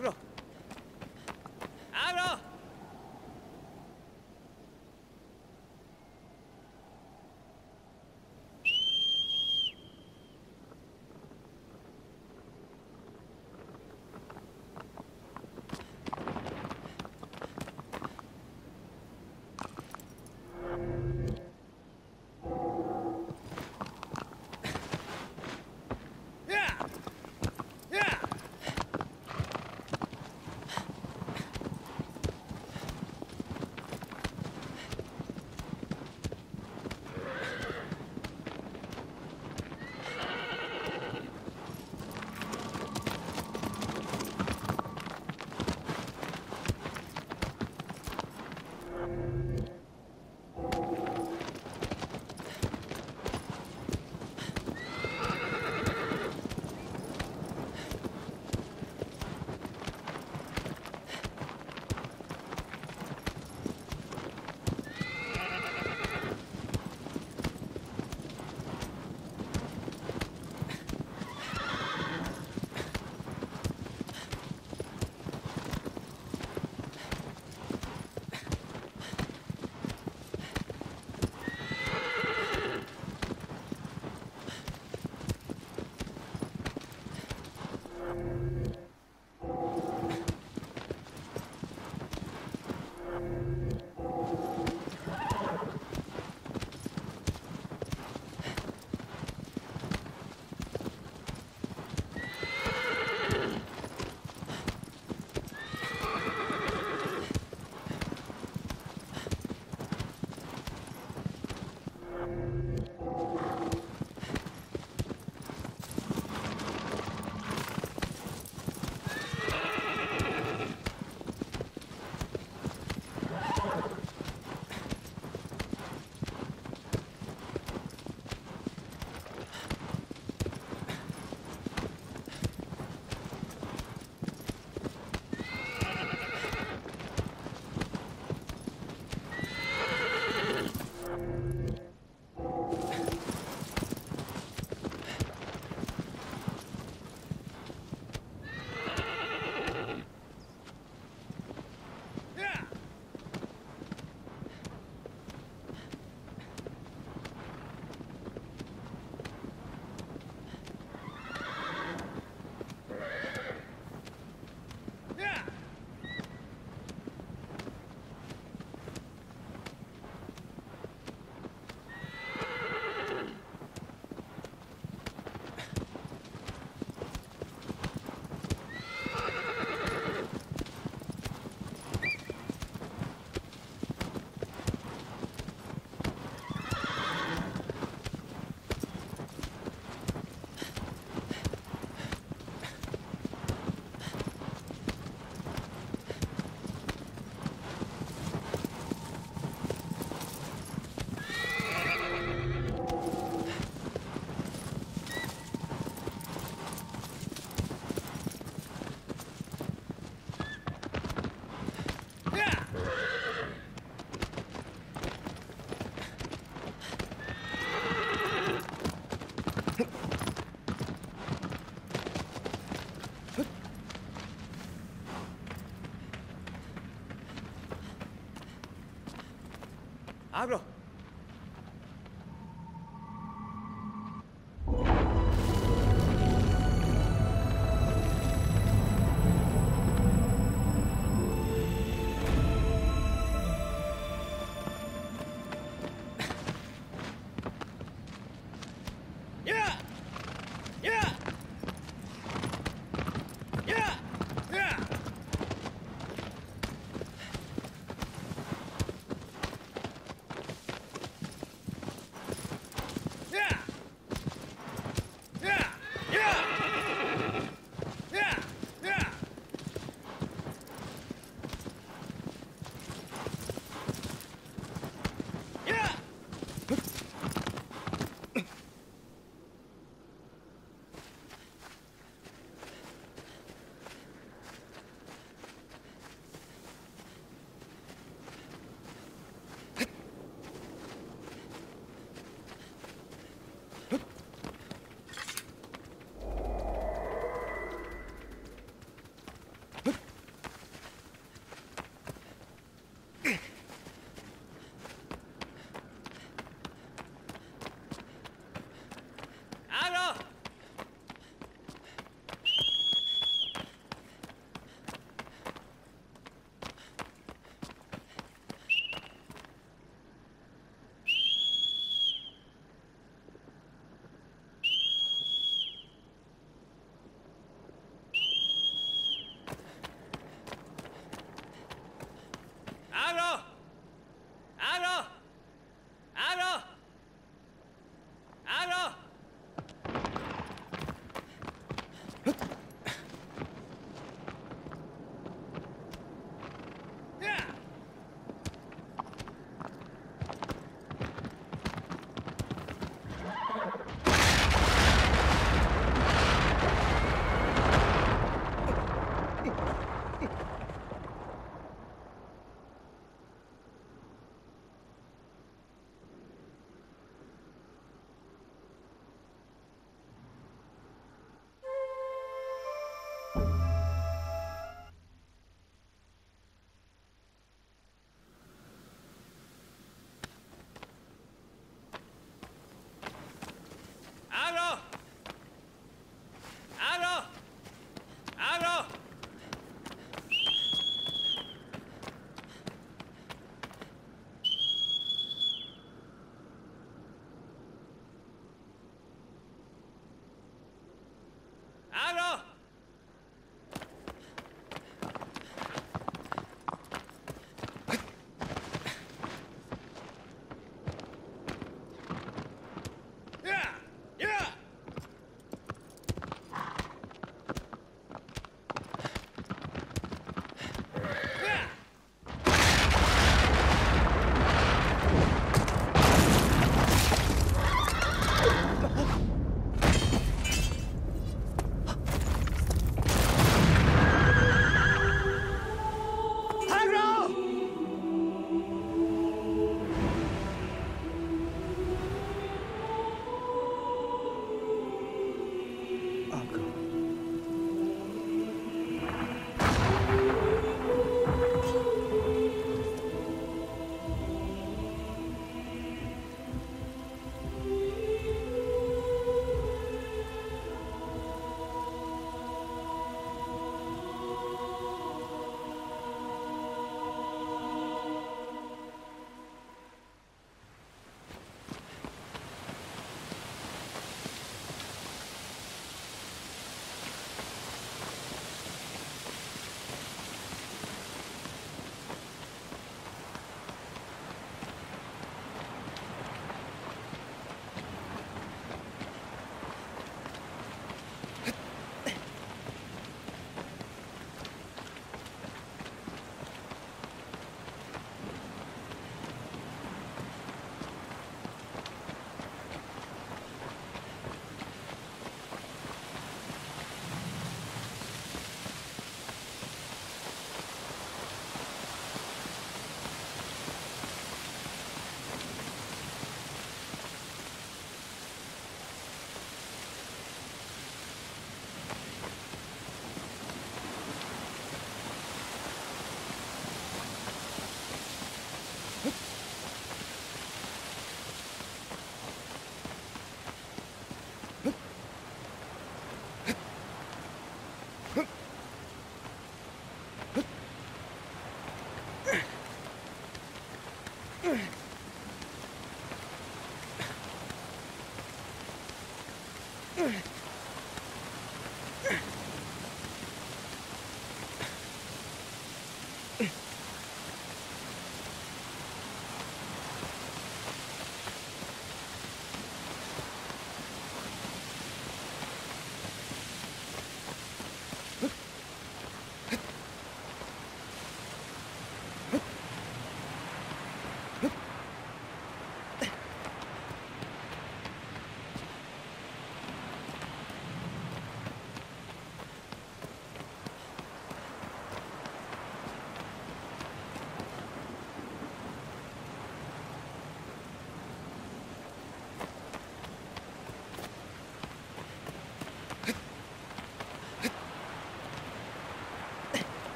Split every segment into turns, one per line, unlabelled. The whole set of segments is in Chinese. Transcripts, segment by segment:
阿布，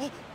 え